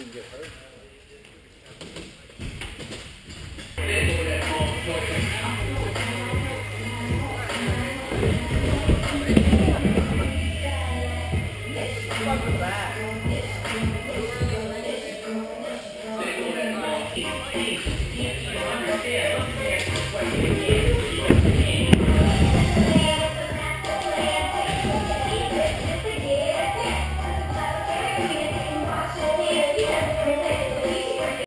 you can get hurt. Yeah.